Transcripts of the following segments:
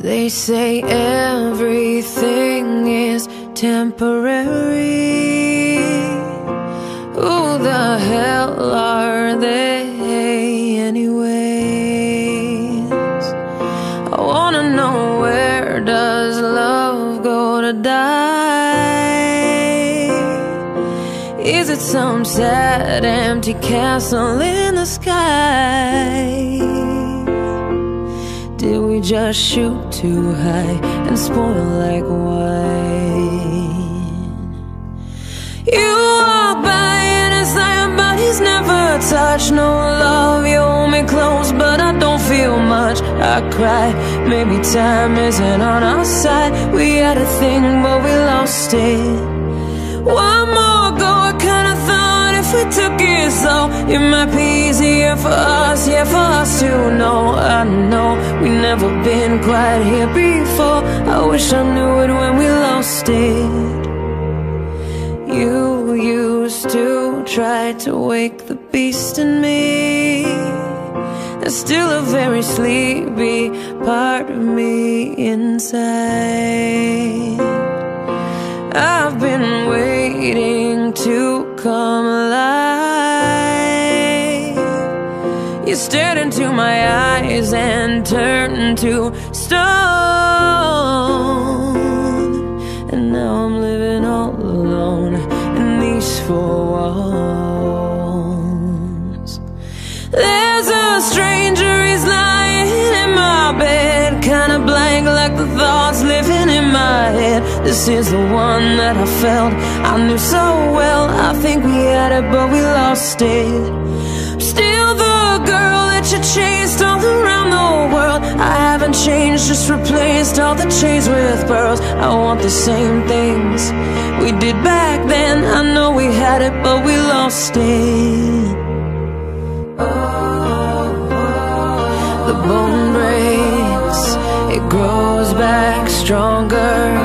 They say everything is temporary. Who the hell are they, anyways? I wanna know where does love go to die? Is it some sad empty castle in the sky? Just shoot too high and spoil like wine? You walk by and it's like our bodies never touch. No love, you hold me close, but I don't feel much. I cry, maybe time isn't on our side. We had a thing, but we lost it. One more we took it slow, it might be easier for us, yeah, for us to know. I know we never been quite here before. I wish I knew it when we lost it. You used to try to wake the beast in me. There's still a very sleepy part of me inside. I've been waiting to come alive. You stared into my eyes and turned to stone. And now I'm living all alone in these four walls. There's a stranger, he's lying in my bed, kinda blank like the thoughts living in my head. This is the one that I felt I knew so well. I but we lost it. Still the girl that you chased all around the world. I haven't changed, just replaced all the chains with pearls. I want the same things we did back then. I know we had it, but we lost it. The bone breaks, it grows back stronger.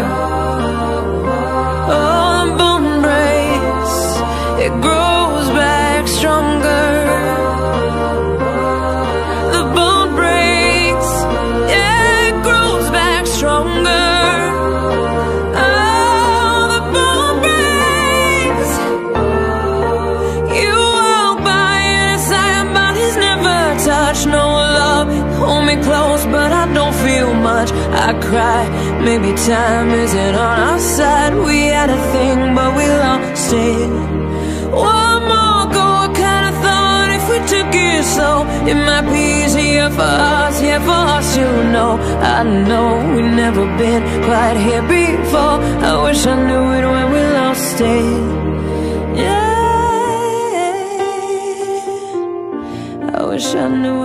Much. I cry, maybe time isn't on our side. We had a thing, but we lost it. One more go, I kinda thought if we took it slow, it might be easier for us, yeah, for us, you know. I know we've never been quite here before. I wish I knew it when we lost it. Yeah, I wish I knew